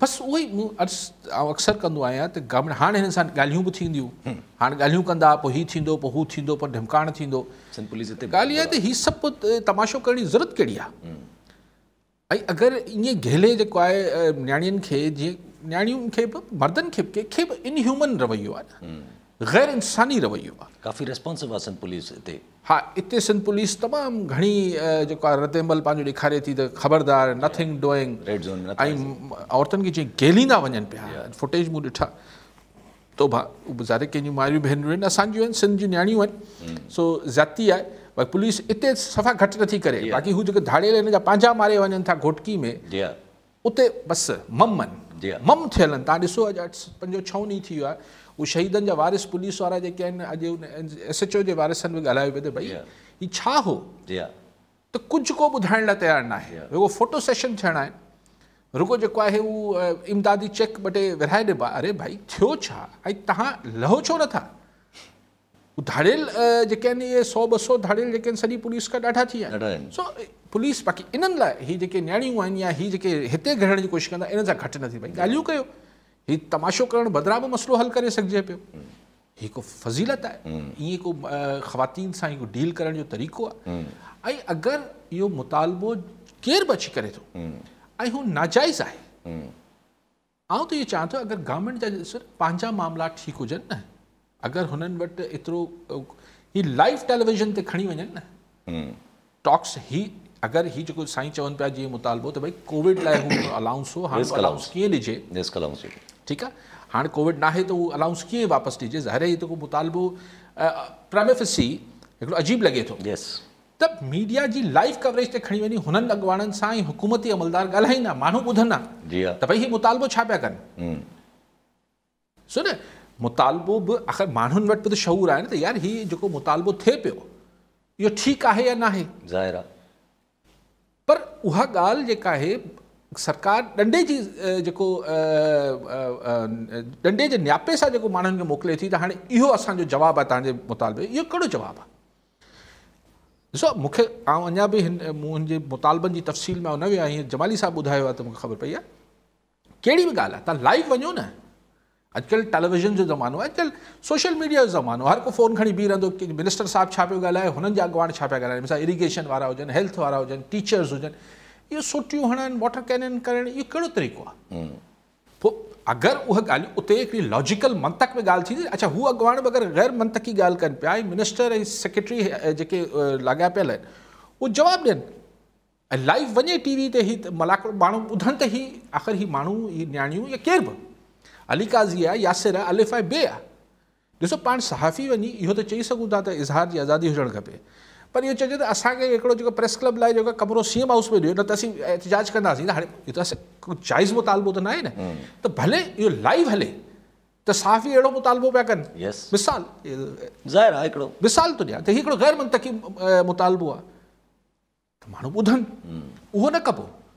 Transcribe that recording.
बसि उहो ई मूं अर्स आउं अक्सर कंदो आहियाँ त गवर्नमेंट हाणे हिन सां ॻाल्हियूं बि थींदियूं। हाणे ॻाल्हियूं कंदा पोइ हीउ थींदो पोइ हू थींदो पोइ ढिमकाइण थींदो। पुलिस ॻाल्हि इहा आहे त हीउ सभु तमाशो करण जी ज़रूरत कहिड़ी आहे? ऐं अगरि ईअं घेले जेको आहे नियाणियुनि खे जीअं नियाणियुनि खे बि मर्दनि खे बि कंहिंखे बि इनह्यूमन रवैयो आहे ग़ैर इंसानी रवैयो आहे काफ़ी रेस्पॉन्सिव आहे सिंध पुलिस हिते हा हिते सिंध पुलिस तमामु घणी जेको आहे रतेमल पंहिंजो ॾेखारे थी त ख़बरदार नथिंग डूइंग रेड ज़ोन ऐं औरतुनि खे जीअं गेलींदा वञनि पिया फुटेज मूं ॾिठा तो भा ज़ाहिर कंहिंजूं मारियूं भेनरूं आहिनि सिंध जूं नियाणियूं आहिनि सो ज़ाती आहे भई पुलिस हिते सफ़ा घटि नथी करे। बाक़ी हू जेके धाड़ियल हिन जा पंहिंजा मारे वञनि था घोटकी में हा उते बसि मम आहिनि हा। मम थियल आहिनि तव्हां ॾिसो अॼु अठ पंजो छहों ॾींहुं थी वियो आहे उहे शहीदनि जा वारिस पुलिस वारा जेके आहिनि अॼु उन एस एच ओ जे वारिसनि बि ॻाल्हायो पियो त भई जी हीउ छा हो? जी हा त कुझु को ॿुधाइण लाइ तयारु न आहे रुगो फ़ोटो सेशन थियणा आहिनि रुगो जेको आहे उहो इमदादी चेक ॿ टे विरहाए ॾिबा। अरे भाई थियो छा? ऐं तव्हां लहो छो नथा? हू धाड़ियल जेके आहिनि इहे सौ ॿ सौ धाड़ियल जेके आहिनि सॼी पुलिस खां ॾाढा थी विया। आहिनि। सो पुलिस बाक़ी इन्हनि लाइ हीअ जेके नियाणियूं आहिनि या हीअ जेके हिते घिरण जी कोशिशि कंदा इन्हनि सां घटि न थी भई ॻाल्हियूं कयो हीउ तमाशो करणु बदिरां बि मसइलो हल करे सघिजे पियो। हीअ को फज़ीलत आहे। ईअं को अ, ख़वातीन सां को डील करण जो तरीक़ो आहे। ऐं अगरि इहो मुतालबो केरु बि अची करे थो ऐं हू नाजाइज़ आहे आउं त इहो चाहियाँ थो अगरि गवर्नमेंट जा पंहिंजा मामला ठीकु हुजनि न अगरि हुननि वटि एतिरो अ, ही लाइव टेलीविज़न ते खणी वञनि न टॉक्स ही अगरि ही जेको साईं चवनि पिया जीअं मुतालबो त भई कोविड लाइ हू अलाउंस हो हाणे अलाउंस कीअं ॾिजे ठीकु आहे हाणे कोविड नाहे त उहो अलाउंस कीअं वापसि ॾिजे ज़ाहिर आहे को मुतालबो प्रामेफिसी हिकिड़ो अजीब लॻे थो। यस त मीडिया जी लाइव कवरेज ते खणी वञी हुननि अॻवाननि सां हुकूमती अमलदार ॻाल्हाईंदा माण्हू ॿुधंदा जी हा। त भई हीउ मुतालबो छा पिया कनि? हम्म, सो न मुतालबो बि आख़िर माण्हुनि वटि बि त शऊर आहे न त यार हीउ जेको मुतालबो थिए पियो इहो ठीकु आहे या न आहे ज़ाहिर आहे। पर उहा ॻाल्हि जेका आहे, सरकार ॾंडे जी जेको ॾंडे जे न्यापे सां जेको माण्हुनि खे मोकिले थी त हाणे इहो असांजो जवाबु आहे तव्हांजे मुतालबे। इहो कहिड़ो जवाबु आहे? ॾिसो, मूंखे, आउं अञा बि हिन, मुंहिंजे मुतालबनि जी तफ़सील में न वियो आहियाँ जमाली साहब ॿुधायो आहे त मूंखे ख़बर पई आहे। कहिड़ी बि ॻाल्हि आहे, तव्हां लाइव वञो न। अॼुकल्ह टेलीविज़न जो ज़मानो आहे अॼुकल्ह सोशल मीडिया जो ज़मानो हर को फ़ोन खणी बीह रहंदो की मिनिस्टर साहब छा पियो ॻाल्हाए हुननि जा अॻवान छा पिया ॻाल्हाइनि मिसाल इरीगेशन वारा हुजनि हेल्थ वारा हुजनि टीचर्स हुजनि इहो सोटियूं हणनि वाटर कैनन करणु इहो कहिड़ो तरीक़ो आहे पोइ अगरि उहा ॻाल्हियूं उते हिकिड़ी लॉजिकल मंतक में ॻाल्हि थींदी अच्छा हू अॻवान बि अगरि ग़ैर मंतकी ॻाल्हि कनि पिया ऐं मिनिस्टर ऐं सेक्रेटरी जेके लाॻापियल आहिनि उहे जवाबु ॾियनि। ऐं लाइव वञे टीवी ते ही मलाक माण्हू ॿुधनि त ही आख़िर ही माण्हू ही नियाणियूं या केरु बि। अली काज़ी आहे यासिर अलिफ़ बे आहे ॾिसो पाण सहाफ़ी वञी इहो त चई सघूं था त इज़हार जी आज़ादी हुजणु खपे। पर इहो चइजे त असांखे हिकिड़ो जेको प्रेस क्लब लाइ जेको कमिरो सी एम हाउस में ॾियो न त असीं एहतजाज कंदासीं त हाणे इहो त असां जाइज़ मुतालबो त न आहे न। त भले इहो लाइव हले त सहाफ़ी अहिड़ो मुतालबो पिया कनि। यस मिसाल ज़ाहिर आहे हिकिड़ो। मिसाल थो ॾियाँ त हीउ हिकिड़ो ग़ैर मंतकी मुतालबो आहे। त माण्हू ॿुधनि। उहो न कबो।